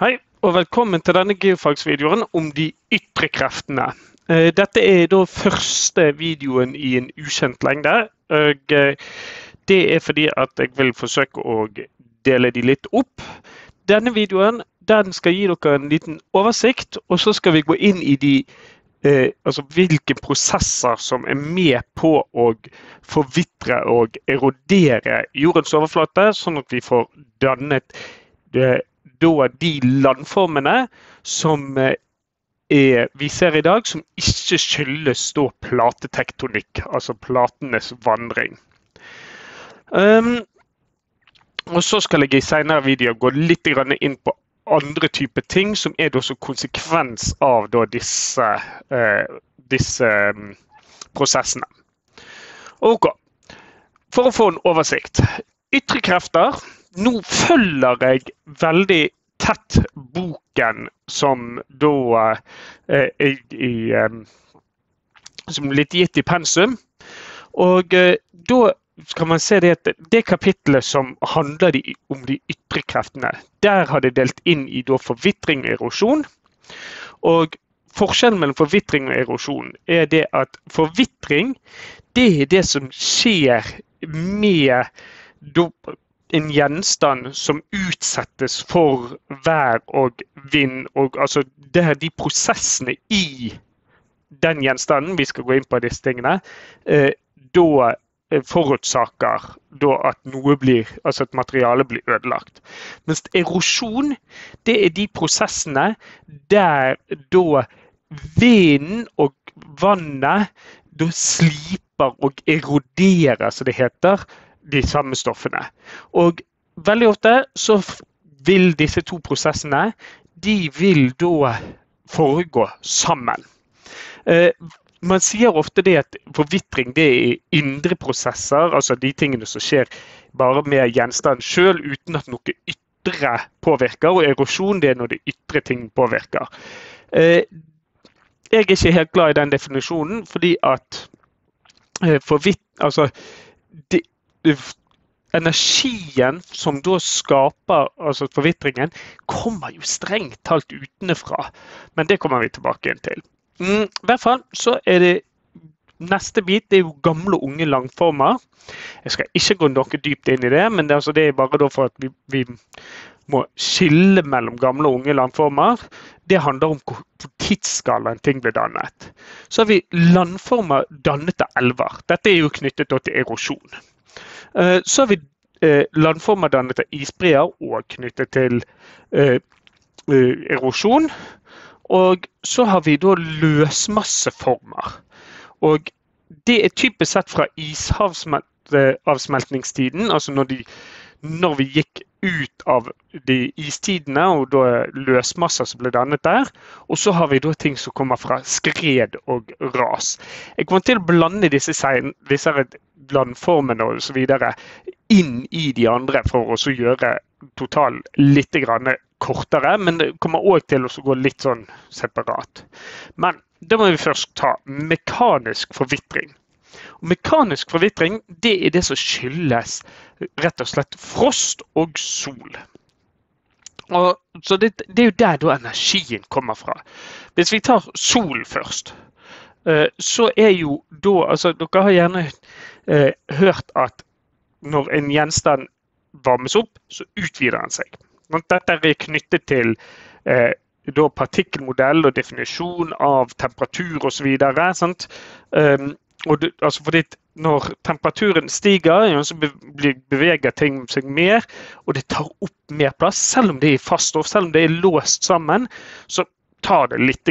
Hei, og velkommen til denne geofagsvideoen om de ytre kreftene. Eh, dette er da første videoen i en ukjent lengde. og eh, Det er fordi at jeg vil forsøke å dele de litt opp. Denne videoen den skal gi dere en liten oversikt, og så skal vi gå inn i de eh, altså hvilke prosesser som er med på å forvitre og erodere jordens overflate, sånn at vi får dannet eh, da de landformene som eh, er, vi ser i dag, som ikke skyldes da platetektonikk, altså platenes vandring. Um, og så skal jeg i senere videoer gå litt inn på andre typer ting som er konsekvens av disse, uh, disse um, prosessene. Ok, For å få en oversikt. Ytre krefter nå følger jeg veldig tett boken som da eh, i, Som litt gitt i pensum. Og eh, da kan man se det at det kapitlet som handler om de ytre kreftene, der har det delt inn i forvitring og erosjon. Og forskjellen mellom forvitring og erosjon er det at forvitring det er det som skjer med en gjenstand som utsettes for vær og vind, og altså det her, de prosessene i den gjenstanden, vi skal gå inn på disse tingene, eh, da eh, forutsaker da at noe blir, altså at materialet blir ødelagt. Mens erosjon, det er de prosessene der da vinden og vannet da sliper og eroderer, som det heter, de samme stoffene. Og veldig ofte så vil disse to prosessene de vil da foregå sammen. Eh, man sier ofte det at forvitring det er indre prosesser, altså de tingene som skjer bare med gjenstanden sjøl uten at noe ytre påvirker. Og erosjon det er når det ytre ting påvirker. Eh, jeg er ikke helt glad i den definisjonen, fordi at eh, forvit, altså, det, energien som da skaper altså forvitringen, kommer jo strengt talt utenfra. Men det kommer vi tilbake til. Mm, I hvert fall så er det Neste bit det er jo gamle, unge langformer. Jeg skal ikke gå noe dypt inn i det, men det, altså, det er bare for at vi, vi, må skille mellom gamle og unge landformer. Det handler om hvor tidsskala en ting ble dannet. Så har vi landformer dannet av elver. Dette er jo knyttet til erosjon. Eh, så har vi eh, landformer dannet av isbreer og knyttet til eh, erosjon. Og så har vi da løsmasseformer. Og det er typisk sett fra ishavsavsmeltningstiden, altså når, de, når vi gikk ut av de istidene og da løsmasser som ble dannet der. Og så har vi da ting som kommer fra skred og ras. Jeg kommer til å blande disse, disse landformene osv. inn i de andre for å gjøre total litt kortere. Men det kommer òg til å gå litt sånn separat. Men da må vi først ta mekanisk forvitring. Mekanisk forvitring det er det som skyldes rett og slett frost og sol. Og, så det, det, er jo der da energien kommer fra. Hvis vi tar sol først, uh, så er jo da altså Dere har gjerne uh, hørt at når en gjenstand varmes opp, så utvider den seg. Dette er knyttet til uh, partikkelmodell og definisjon av temperatur osv. Um, det, altså fordi når temperaturen stiger, så beveger ting seg mer, og det tar opp mer plass. Selv om det er fast stoff, selv om det er låst sammen, så tar det litt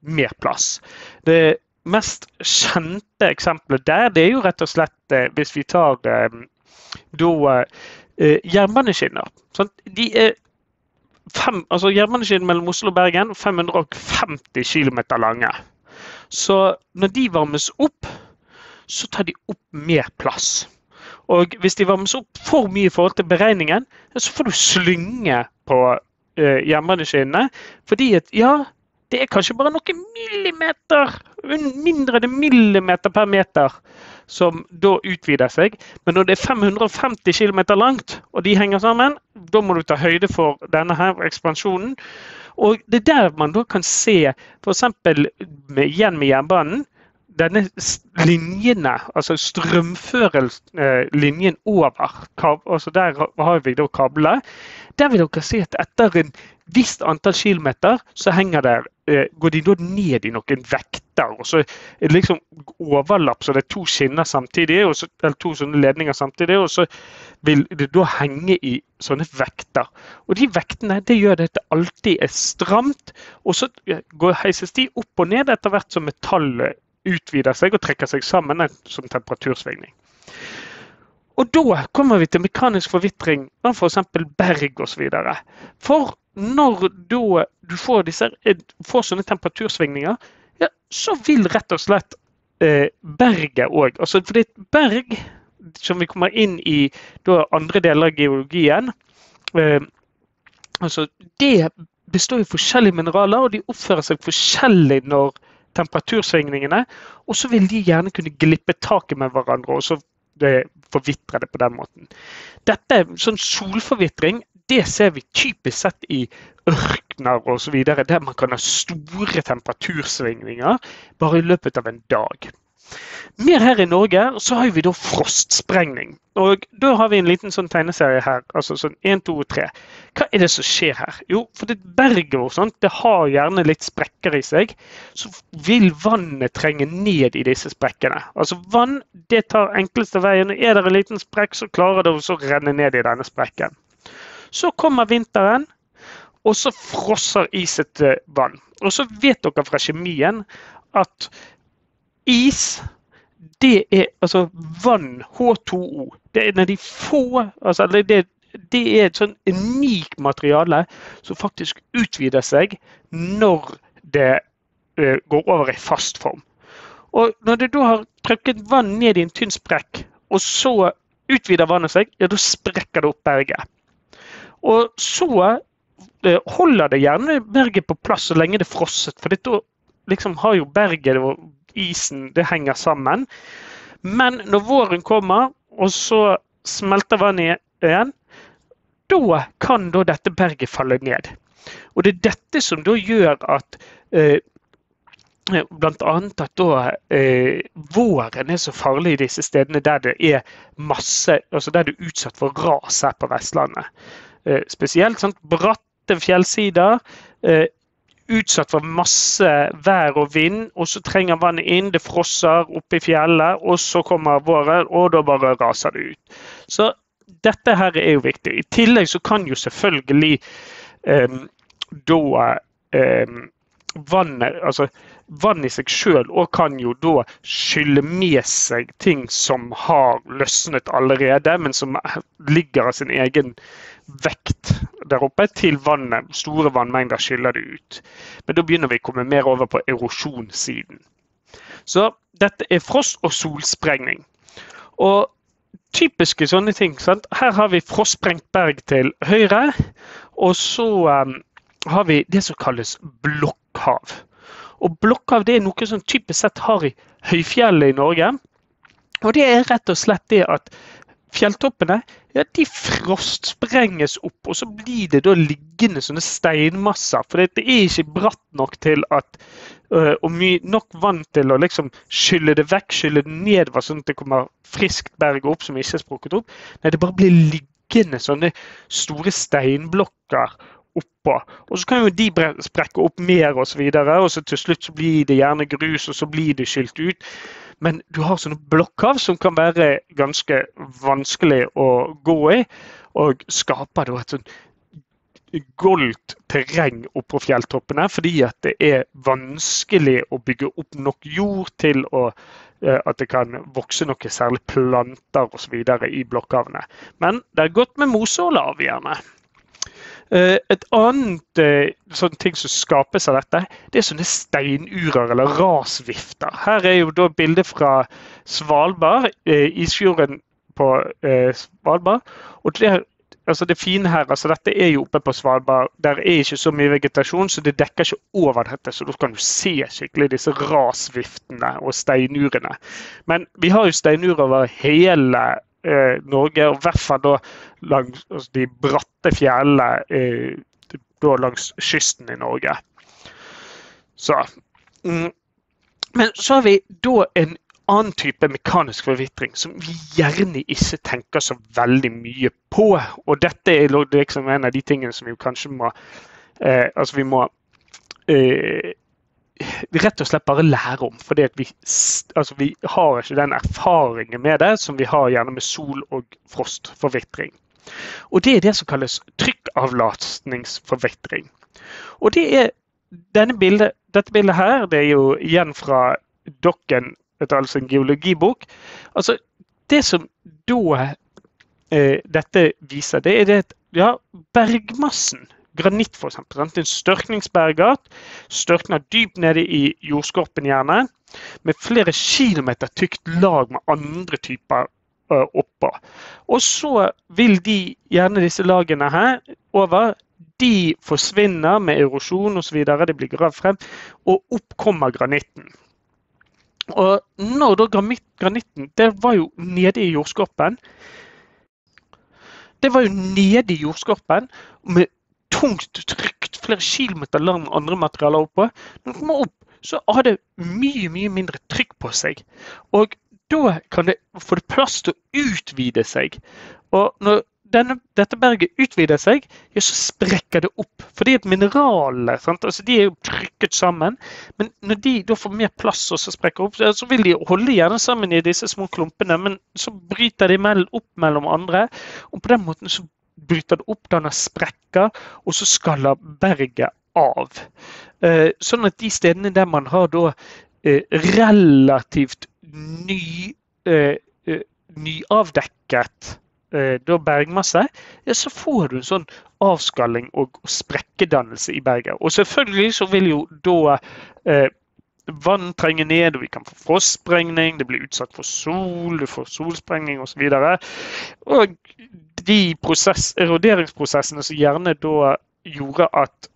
mer plass. Det mest kjente eksempelet der, det er jo rett og slett eh, hvis vi tar eh, da eh, jernbaneskinner. Sånn, de er fem, altså Jernbaneskinner mellom Oslo og Bergen 550 km lange. Så når de varmes opp, så tar de opp mer plass. Og hvis de varmes opp for mye i forhold til beregningen, så får du slynge på eh, jernbaneskinnene. Fordi at ja, det er kanskje bare noen millimeter, mindre enn millimeter per meter, som da utvider seg. Men når det er 550 km langt, og de henger sammen, da må du ta høyde for denne her ekspansjonen. Og det er der man da kan se, f.eks. igjen med jernbanen, denne linjene, altså strømførerlinjen over, altså der har vi da kablene, der vil dere se at etter en visst antall kilometer så henger eh, går de da ned i noen vekter. og så er det liksom overlapp, så det er to skinner samtidig, så, eller to sånne ledninger samtidig. Og så vil det da henge i sånne vekter. Og de vektene det gjør det at det alltid er stramt. Og så går heises de opp og ned etter hvert som metallet utvider seg og trekker seg sammen, en sånn temperatursvingning. Og da kommer vi til mekanisk forvitring av f.eks. berg osv. For når da du får, disse, eh, får sånne temperatursvingninger, ja, så vil rett og slett eh, berget òg altså et berg, som vi kommer inn i da, andre deler av geologien eh, altså Det består av forskjellige mineraler, og de oppfører seg forskjellig når temperatursvingningene. Og så vil de gjerne kunne glippe taket med hverandre, og så det forvitrer det på den måten. Dette, sånn Solforvitring det ser vi typisk sett i ørkener osv., der man kan ha store temperatursvingninger bare i løpet av en dag. Mer her i Norge så har vi da frostsprengning. Og Da har vi en liten sånn tegneserie her. altså sånn 1, 2 3. Hva er det som skjer her? Jo, for det berget vårt sånn, det har gjerne litt sprekker i seg. Så vil vannet trenge ned i disse sprekkene. Altså Vann det tar enkleste veien. Er det en liten sprekk, så klarer det å renne ned i denne sprekken. Så kommer vinteren, og så frosser iset vann. Og så vet dere fra kjemien at is det er altså vann, H2O. Det er en av de få altså det, det er et sånn unikt materiale som faktisk utvider seg når det uh, går over i fast form. Og Når det da har trykket vann ned i en tynn sprekk, og så utvider vannet seg, ja, da sprekker det opp berget. Og så uh, holder det gjerne berget på plass så lenge det er frosset, for da liksom har jo berget og isen det henger sammen. Men når våren kommer, og så smelter vannet igjen, da kan da dette berget falle ned. Og det er dette som da gjør at eh, Bl.a. at da eh, våren er så farlig i disse stedene der det er masse, altså der det er utsatt for ras her på Vestlandet. Eh, spesielt sånn bratte fjellsider. Eh, utsatt for masse vær og vind, og så trenger vannet inn, det frosser oppe i fjellet, og så kommer våren, og da bare raser det ut. Så dette her er jo viktig. I tillegg så kan jo selvfølgelig eh, da eh, vannet Altså vann i seg sjøl kan jo da skylle med seg ting som har løsnet allerede, men som ligger av sin egen vekt der oppe til vannet. Store vannmengder skyller det ut. Men da begynner vi å komme mer over på erosjonssiden. Så dette er frost- og solsprengning. Og typiske sånne ting. Sant? Her har vi frostsprengt berg til høyre, og så um, har vi det som kalles blokkhav. Og blokkhav det er noe som typisk sett har i høyfjellet i Norge. Og det er rett og slett det at fjelltoppene ja, de frostsprenges opp, og så blir det da liggende sånne steinmasser. For det er ikke bratt nok til at uh, og mye, nok vann til å liksom skylle det vekk, skylle det nedover, sånn at det kommer friskt berg opp som ikke er sprukket opp. Nei, det bare blir liggende sånne store steinblokker oppå. Og så kan jo de sprekke opp mer osv., og, så og så til slutt så blir det gjerne grus, og så blir det skylt ut. Men du har sånne blokkhav som kan være ganske vanskelig å gå i, og skaper da et sånt goldt terreng oppå fjelltoppene fordi at det er vanskelig å bygge opp nok jord til å, eh, at det kan vokse noe særlig planter osv. i blokkhavene. Men det er godt med mose og lav gjerne. Eh, et annet eh, sånn ting som skapes av dette, det er sånne steinurer eller rasvifter. Her er jo da bildet fra Svalbard, eh, isfjorden på Svalbard. og det altså det fine her, altså dette er jo oppe på Svalbard. Der er ikke så mye vegetasjon, så det dekker ikke over dette. Så da kan du se skikkelig disse rasviftene og steinurene. Men vi har jo steinurer over hele eh, Norge, og i hvert fall da langs altså de bratte fjellene eh, langs kysten i Norge. Så mm. Men så har vi da en annen type mekanisk forvitring som vi gjerne ikke tenker så veldig mye på. Og dette er liksom en av de tingene som vi kanskje må eh, Altså vi må eh, rett og slett bare lære om. fordi vi, altså vi, har ikke den erfaringen med det som vi har gjerne med sol- og frostforvitring. Og det er det som kalles trykkavlastningsforvitring. Og det er bildet, dette bildet her, det er jo igjen fra Dokken altså en geologibok. Altså, det som da eh, dette viser, det er det at ja, bergmassen, granitt f.eks., en størkningsbergart, størkner dypt nede i jordskorpen gjerne, med flere kilometer tykt lag med andre typer uh, oppå. Og så vil de, gjerne disse lagene her over, de forsvinner med erosjon osv. Det blir gravd frem, og opp kommer granitten. Og når da granitten Det var jo nede i jordskorpen. Det var jo nede i jordskorpen med tungt trykt, flere kilometer lang andre materialer oppå. Når den kommer opp, så har det mye, mye mindre trykk på seg. Og da kan det få plass til å utvide seg. Og når denne, dette berget utvider seg, ja, så sprekker det opp. Fordi at mineralene altså de er jo trykket sammen. Men når de da får mer plass og så sprekker opp, så vil de holde gjerne sammen i disse små klumpene. Men så bryter de opp mellom andre. Og på den måten så bryter det opp, danner sprekker, og så skaller berget av. Eh, sånn at de stedene der man har da eh, relativt ny, eh, nyavdekket da bergmasse, ja, så får du en sånn avskalling og sprekkedannelse i berget. Og selvfølgelig så vil jo da eh, vann trenge ned, og vi kan få frostsprengning, det blir utsatt for sol, du får solsprengning osv. Og, så og de prosess, eroderingsprosessene som gjerne da gjorde at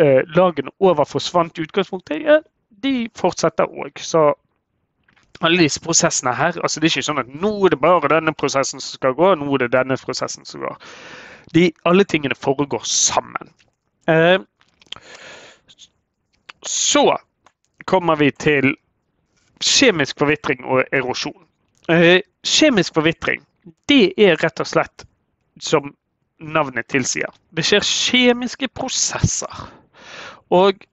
eh, lagene over forsvant i utgangspunktet, de fortsetter òg. Så alle disse prosessene her. altså Det er ikke sånn at nå er det bare denne prosessen som skal gå, nå er det denne prosessen som går. De, alle tingene foregår sammen. Eh, så kommer vi til kjemisk forvitring og erosjon. Eh, kjemisk forvitring det er rett og slett som navnet tilsier. Det skjer kjemiske prosesser. Og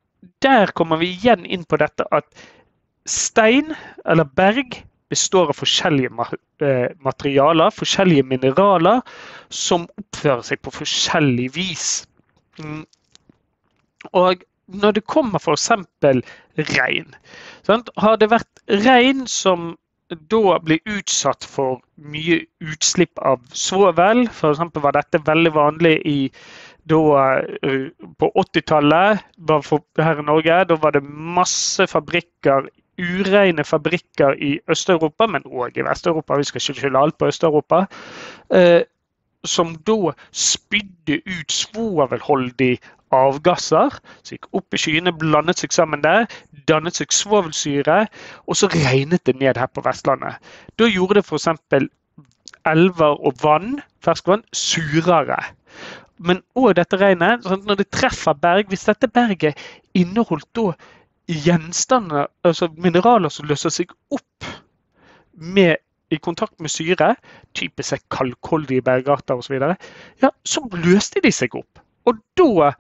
der kommer vi igjen inn på dette at Stein eller berg består av forskjellige eh, materialer, forskjellige mineraler, som oppfører seg på forskjellig vis. Mm. Og når det kommer f.eks. regn? Har det vært regn som da blir utsatt for mye utslipp av svovel, f.eks. var dette veldig vanlig i da, eh, på 80-tallet her i Norge. Da var det masse fabrikker ureine fabrikker i Øst-Europa, men òg i Vest-Europa, vi skal ikke skylde alt på Øst-Europa, eh, som da spydde ut svovelholdig avgasser. Så gikk opp i skyene, blandet seg sammen der, dannet seg svovelsyre, og så regnet det ned her på Vestlandet. Da gjorde det f.eks. elver og vann, ferskvann, surere. Men òg dette regnet, sånn når det treffer berg Hvis dette berget inneholdt da gjenstander, altså mineraler som løser seg opp med, i kontakt med syre, typisk kalkholdige bergarter osv., ja, så løste de seg opp. Og da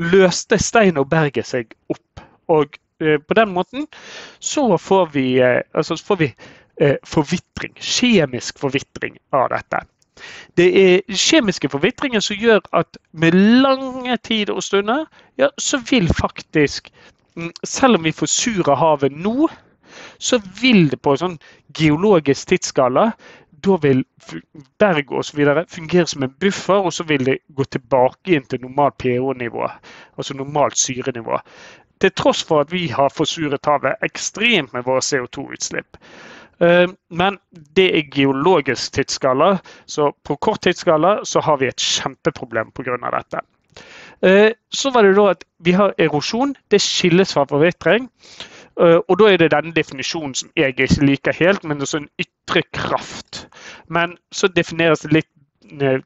løste stein og berget seg opp. Og eh, på den måten så får vi, eh, altså, får vi eh, forvitring, kjemisk forvitring av dette. Det er kjemiske forvitringer som gjør at med lange tider og stunder, ja, så vil faktisk Mm, selv om vi forsurer havet nå, så vil det på en sånn geologisk tidsskala da vil berg osv. fungere som en buffer, og så vil det gå tilbake inn til normalt pH-nivå, altså normalt syrenivå. Til tross for at vi har forsuret havet ekstremt med våre CO2-utslipp. Eh, men det er geologisk tidsskala, så på kort tidsskala så har vi et kjempeproblem pga. dette. Eh, så var det da at vi har erosjon. Det skilles fra forvitring. Eh, og da er det denne definisjonen som jeg ikke liker helt, men er en ytre kraft. Men så defineres det litt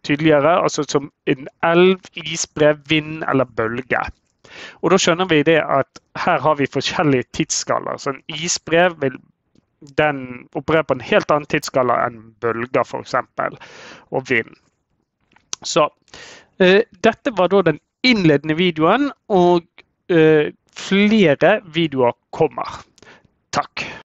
tydeligere, altså som en elv, isbrev, vind eller bølge. Og da skjønner vi det at her har vi forskjellige tidsskaller. Så en isbrev vil den opererer på en helt annen tidsskala enn bølger f.eks. og vind. Så eh, dette var da den innledende videoen, og uh, flere videoer kommer. Takk.